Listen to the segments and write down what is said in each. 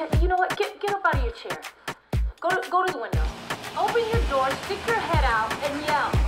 Get, you know what? Get get up out of your chair. Go to go to the window. Open your door, stick your head out, and yell.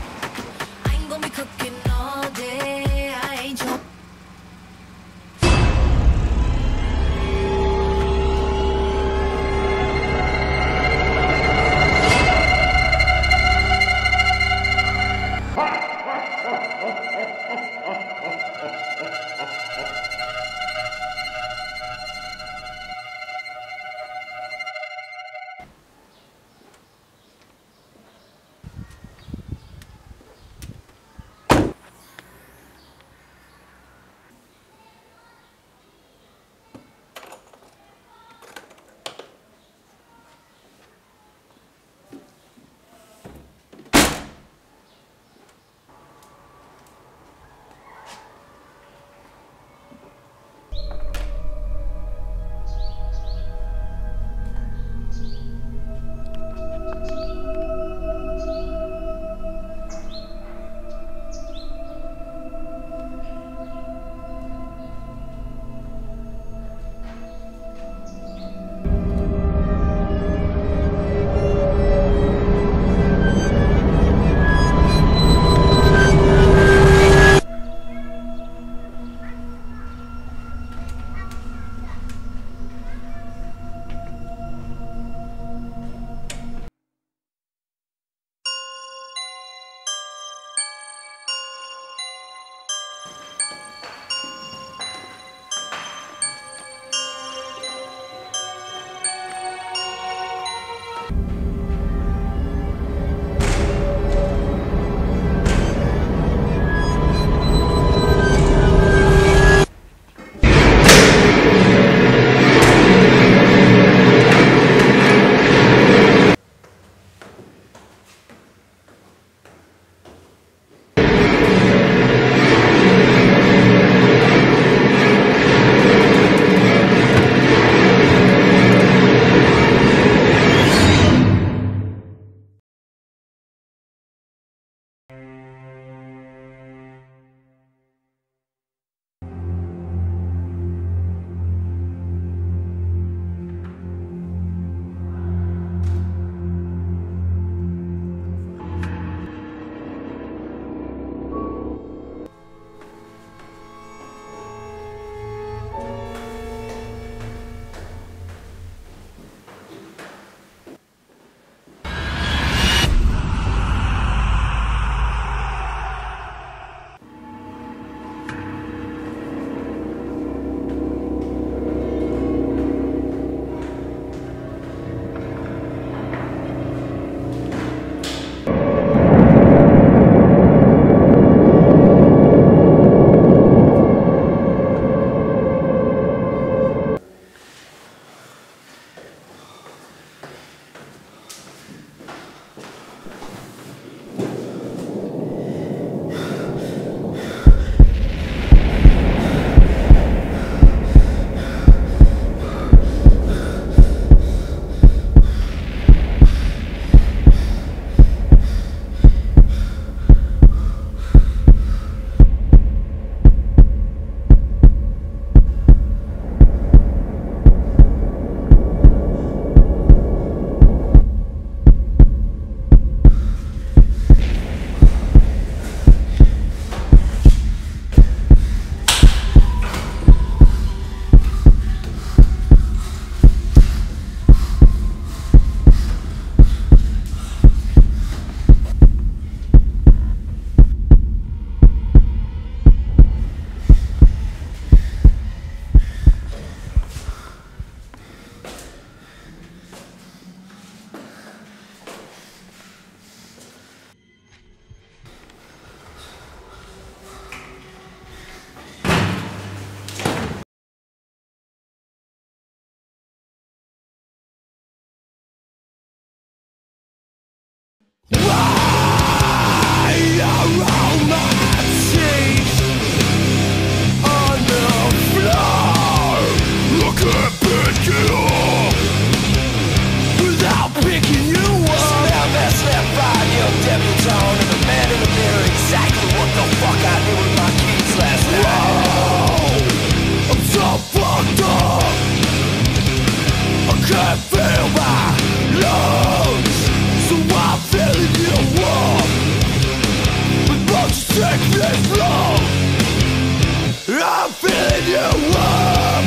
I'm feeling you warm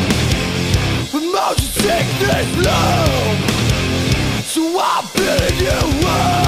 Motion sickness bloom So I'm feeling you warm